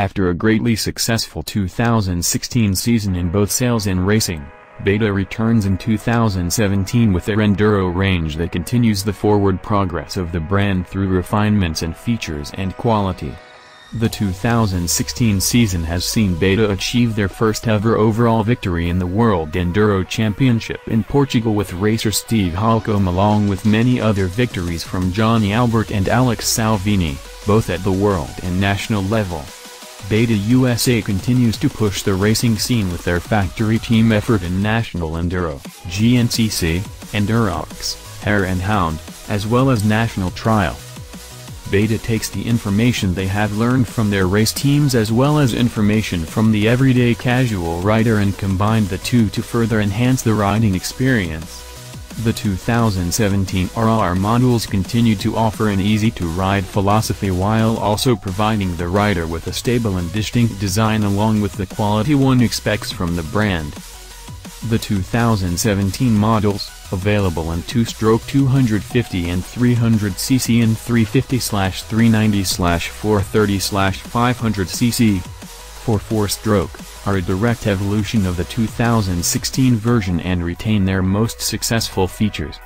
After a greatly successful 2016 season in both sales and racing, Beta returns in 2017 with their Enduro range that continues the forward progress of the brand through refinements and features and quality. The 2016 season has seen Beta achieve their first ever overall victory in the World Enduro Championship in Portugal with racer Steve Holcombe along with many other victories from Johnny Aubert and Alex Salvini, both at the world and national level. Beta USA continues to push the racing scene with their factory team effort in National Enduro, GNCC, EnduroX, Hare and Hound, as well as National Trial. Beta takes the information they have learned from their race teams as well as information from the everyday casual rider and combine the two to further enhance the riding experience. The 2017 RR models continue to offer an easy-to-ride philosophy while also providing the rider with a stable and distinct design along with the quality one expects from the brand. The 2017 models, available in 2-stroke 250 and 300cc and 350-390-430-500cc, for 4-stroke, are a direct evolution of the 2016 version and retain their most successful features.